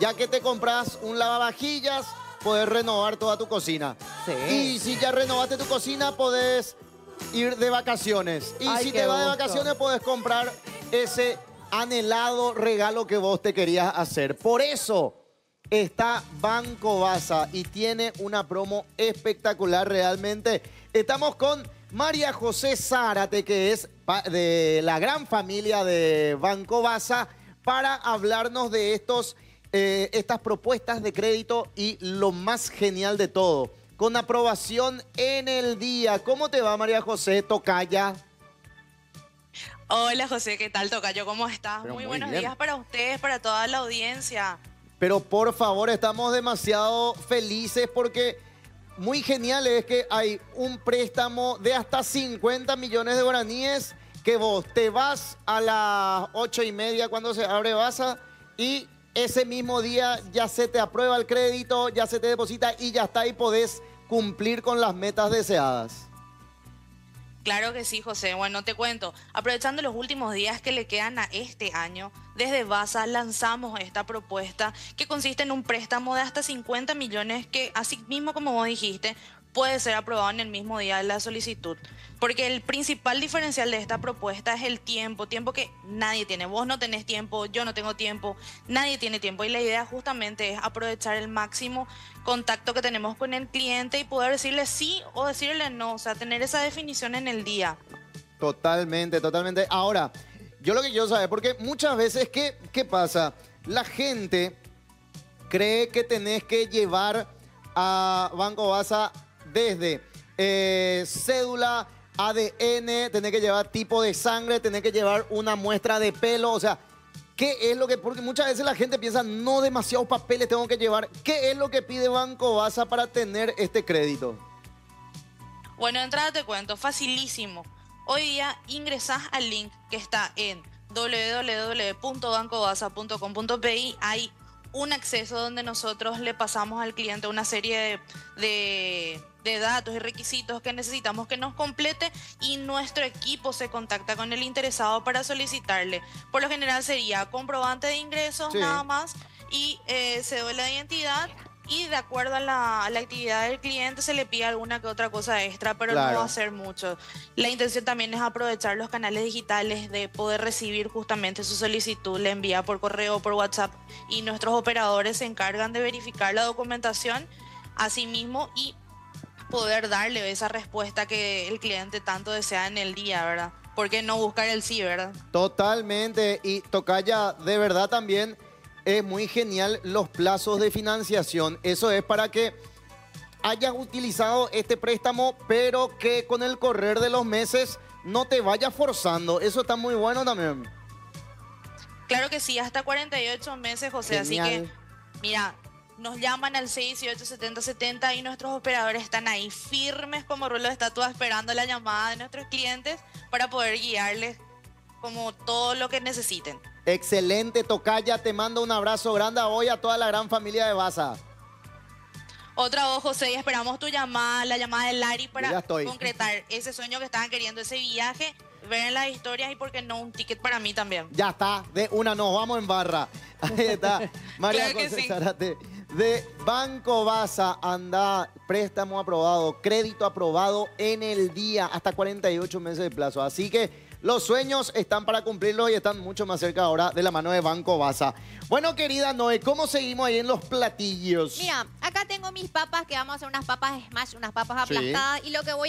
ya que te compras un lavavajillas, puedes renovar toda tu cocina. Sí. Y si ya renovaste tu cocina, podés ir de vacaciones. Y Ay, si te vas de vacaciones, podés comprar ese anhelado regalo que vos te querías hacer. Por eso está Banco Baza y tiene una promo espectacular realmente. Estamos con María José Zárate, que es de la gran familia de Banco Baza, para hablarnos de estos, eh, estas propuestas de crédito y lo más genial de todo, con aprobación en el día. ¿Cómo te va, María José Tocaya? Hola José, ¿qué tal Tocayo? ¿Cómo estás? Muy, muy buenos bien. días para ustedes, para toda la audiencia. Pero por favor, estamos demasiado felices porque muy genial es que hay un préstamo de hasta 50 millones de guaraníes que vos te vas a las ocho y media cuando se abre Baza y ese mismo día ya se te aprueba el crédito, ya se te deposita y ya está y podés cumplir con las metas deseadas. Claro que sí, José. Bueno, te cuento. Aprovechando los últimos días que le quedan a este año, desde Baza lanzamos esta propuesta que consiste en un préstamo de hasta 50 millones que, así mismo como vos dijiste, puede ser aprobado en el mismo día de la solicitud. Porque el principal diferencial de esta propuesta es el tiempo, tiempo que nadie tiene. Vos no tenés tiempo, yo no tengo tiempo, nadie tiene tiempo. Y la idea justamente es aprovechar el máximo contacto que tenemos con el cliente y poder decirle sí o decirle no, o sea, tener esa definición en el día. Totalmente, totalmente. Ahora, yo lo que quiero saber, porque muchas veces, ¿qué, qué pasa? La gente cree que tenés que llevar a Banco Baza desde eh, cédula, ADN, tenés que llevar tipo de sangre, tenés que llevar una muestra de pelo, o sea, ¿qué es lo que, porque muchas veces la gente piensa, no demasiados papeles tengo que llevar, ¿qué es lo que pide Banco Baza para tener este crédito? Bueno, entrada te cuento, facilísimo. Hoy día ingresás al link que está en www.bancobaza.com.pi. Hay un acceso donde nosotros le pasamos al cliente una serie de, de- de datos y requisitos que necesitamos que nos complete y nuestro equipo se contacta con el interesado para solicitarle. Por lo general sería comprobante de ingresos Sí. nada más y eh, cédula de identidad y de acuerdo a la, a la actividad del cliente se le pide alguna que otra cosa extra, pero Claro. no va a ser mucho. La intención también es aprovechar los canales digitales de poder recibir justamente su solicitud, le envía por correo o por WhatsApp y nuestros operadores se encargan de verificar la documentación a sí mismo y poder darle esa respuesta que el cliente tanto desea en el día, ¿verdad? ¿Por qué no buscar el sí, verdad? Totalmente. Y Tocaya, de verdad también es muy genial los plazos de financiación. Eso es para que hayas utilizado este préstamo, pero que con el correr de los meses no te vayas forzando. Eso está muy bueno también. Claro que sí, hasta 48 meses, José, así que, mira, nos llaman al 618-7070 y nuestros operadores están ahí firmes como rulo de estatua esperando la llamada de nuestros clientes para poder guiarles como todo lo que necesiten. Excelente, Tocaya. Te mando un abrazo grande hoy a toda la gran familia de Baza. Otra voz, José, y esperamos tu llamada, la llamada de Lari para concretar ese sueño que estaban queriendo, ese viaje, ver en las historias y, por qué no, un ticket para mí también. Ya está, de una nos vamos en barra. Ahí está, María Claro José sí. De Banco Baza, anda, préstamo aprobado, crédito aprobado en el día, hasta 48 meses de plazo. Así que los sueños están para cumplirlos y están mucho más cerca ahora de la mano de Banco Baza. Bueno, querida Noé, ¿cómo seguimos ahí en los platillos? Mira, acá tengo mis papas, que vamos a hacer unas papas smash, unas papas Sí. aplastadas. Y lo que voy a